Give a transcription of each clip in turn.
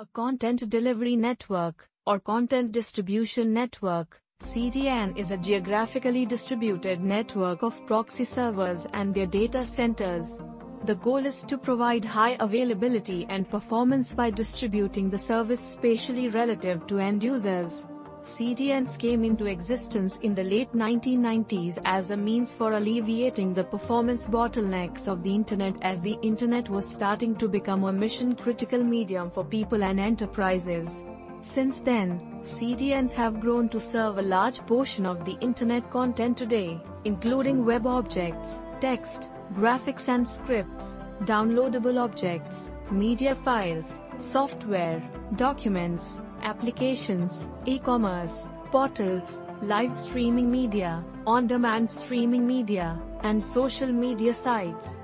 A content delivery network, or content distribution network, CDN is a geographically distributed network of proxy servers and their data centers. The goal is to provide high availability and performance by distributing the service spatially relative to end users. CDNs came into existence in the late 1990s as a means for alleviating the performance bottlenecks of the Internet as the Internet was starting to become a mission-critical medium for people and enterprises. Since then, CDNs have grown to serve a large portion of the Internet content today, including web objects, text, graphics and scripts, downloadable objects, media files, software, documents, applications, e-commerce, portals, live streaming media, on-demand streaming media, and social media sites.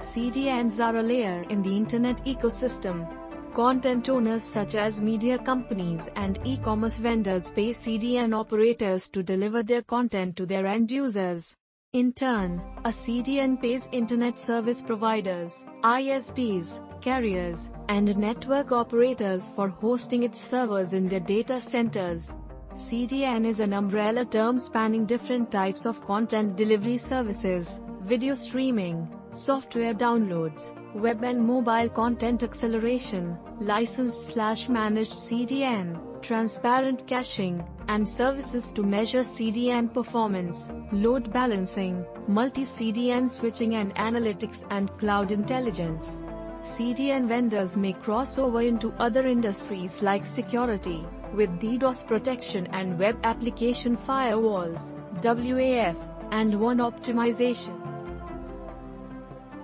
CDNs are a layer in the Internet ecosystem. Content owners such as media companies and e-commerce vendors pay CDN operators to deliver their content to their end users. In turn, a CDN pays Internet service providers, ISPs, carriers, and network operators for hosting its servers in their data centers. CDN is an umbrella term spanning different types of content delivery services, video streaming, software downloads, web and mobile content acceleration, licensed slash managed CDN, transparent caching, and services to measure CDN performance, load balancing, multi-CDN switching and analytics and cloud intelligence. CDN vendors may cross over into other industries like security, with DDoS protection and web application firewalls, WAF, and WAN optimization.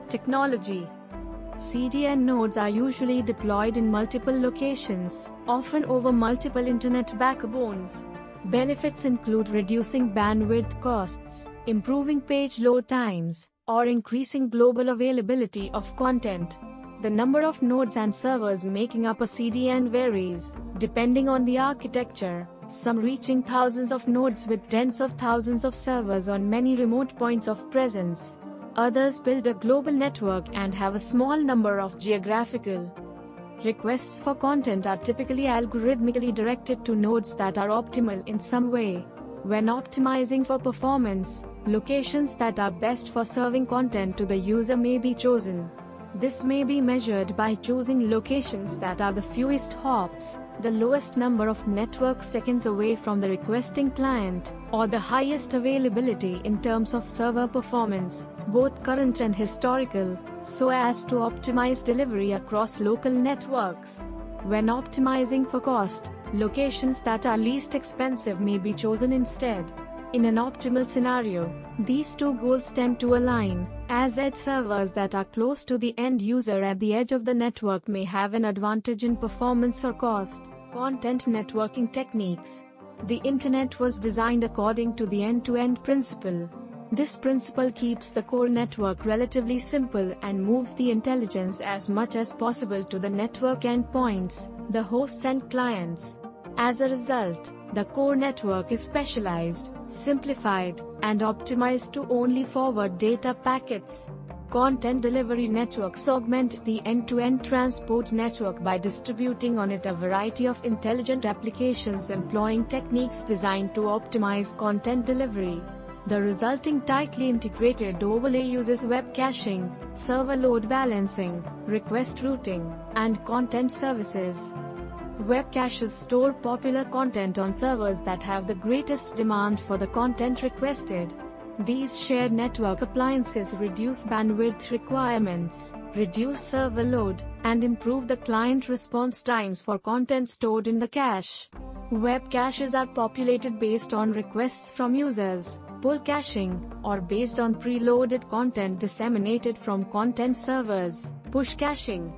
Technology CDN nodes are usually deployed in multiple locations, often over multiple internet backbones. Benefits include reducing bandwidth costs, improving page load times, or increasing global availability of content. The number of nodes and servers making up a CDN varies, depending on the architecture, some reaching thousands of nodes with tens of thousands of servers on many remote points of presence. Others build a global network and have a small number of geographical requests for content are typically algorithmically directed to nodes that are optimal in some way. When optimizing for performance, locations that are best for serving content to the user may be chosen. This may be measured by choosing locations that are the fewest hops, the lowest number of network seconds away from the requesting client, or the highest availability in terms of server performance both current and historical, so as to optimize delivery across local networks. When optimizing for cost, locations that are least expensive may be chosen instead. In an optimal scenario, these two goals tend to align, as edge servers that are close to the end user at the edge of the network may have an advantage in performance or cost. Content networking techniques. The Internet was designed according to the end-to-end -end principle. This principle keeps the core network relatively simple and moves the intelligence as much as possible to the network endpoints, the hosts and clients. As a result, the core network is specialized, simplified, and optimized to only forward data packets. Content delivery networks augment the end-to-end -end transport network by distributing on it a variety of intelligent applications employing techniques designed to optimize content delivery. The resulting tightly integrated overlay uses web caching, server load balancing, request routing, and content services. Web caches store popular content on servers that have the greatest demand for the content requested. These shared network appliances reduce bandwidth requirements, reduce server load, and improve the client response times for content stored in the cache. Web caches are populated based on requests from users pull caching, or based on preloaded content disseminated from content servers, push caching.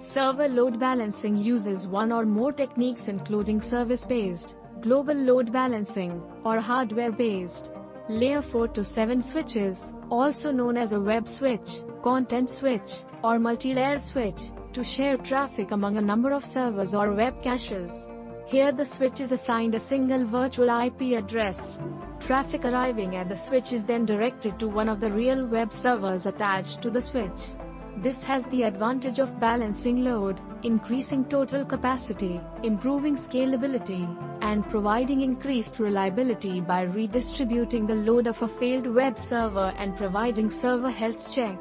Server load balancing uses one or more techniques including service-based, global load balancing, or hardware-based. Layer 4 to 7 switches, also known as a web switch, content switch, or multi-layer switch, to share traffic among a number of servers or web caches. Here the switch is assigned a single virtual IP address. Traffic arriving at the switch is then directed to one of the real web servers attached to the switch. This has the advantage of balancing load, increasing total capacity, improving scalability, and providing increased reliability by redistributing the load of a failed web server and providing server health check.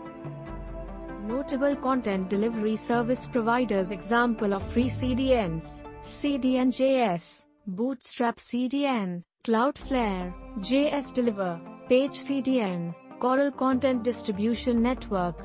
Notable content delivery service providers example of free CDNs, cdnjs, Bootstrap CDN, Cloudflare, JSDelivr, Page CDN, Coral Content Distribution Network.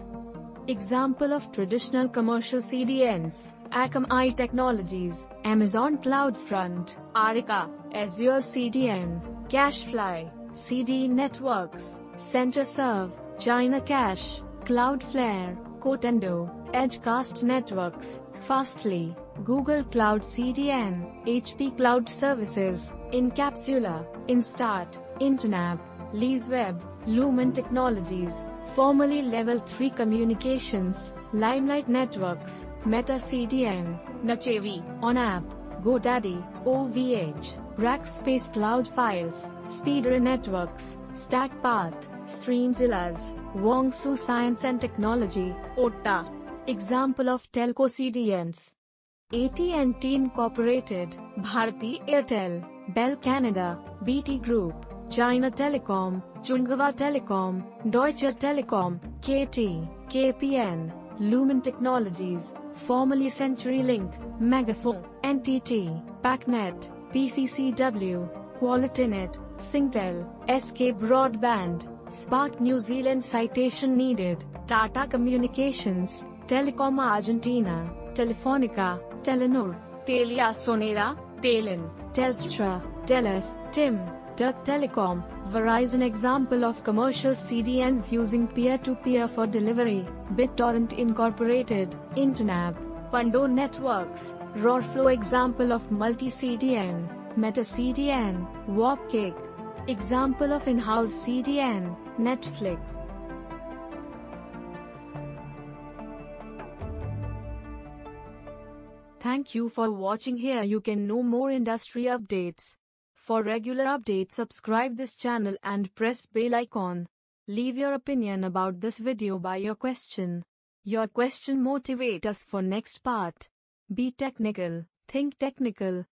Example of traditional commercial CDNs, Akamai Technologies, Amazon CloudFront, Aryaka, Azure CDN, Cachefly, CD Networks, CenterServ, China Cache, Cloudflare, Cotendo, Edgecast Networks, Fastly, Google Cloud CDN, HP Cloud Services, Incapsula, Instart, Internap, LeaseWeb, Lumen Technologies, formerly Level 3 Communications, Limelight Networks, Meta CDN, NACEVI, OnApp, GoDaddy, OVH, Rackspace Cloud Files, Speedera Networks, StackPath, Streamzillas, Wangsu Science and Technology, Yottaa. Example of telco CDNs. AT&T Incorporated, Bharti Airtel, Bell Canada, BT Group, China Telecom, Chunghwa Telecom, Deutsche Telekom, KT, KPN, Lumen Technologies, formerly CenturyLink, MegaFon, NTT, PACnet, PCCW, QualityNet, Singtel, SK Broadband, Spark New Zealand citation needed, Tata Communications, Telecom Argentina, Telefonica, Telenor, Telia Sonera, Telin, Telstra, Telus, TIM, Turk Telekom, Verizon example of commercial CDNs using peer-to-peer -peer for delivery, BitTorrent Incorporated, Internap, Pando Networks, RawFlow example of multi-CDN, Meta CDN, Warpcache, example of in-house CDN, Netflix. Thank you for watching here you can know more industry updates. For regular updates subscribe this channel and press bell icon. Leave your opinion about this video by your question. Your question motivate us for next part. Be technical, think technical.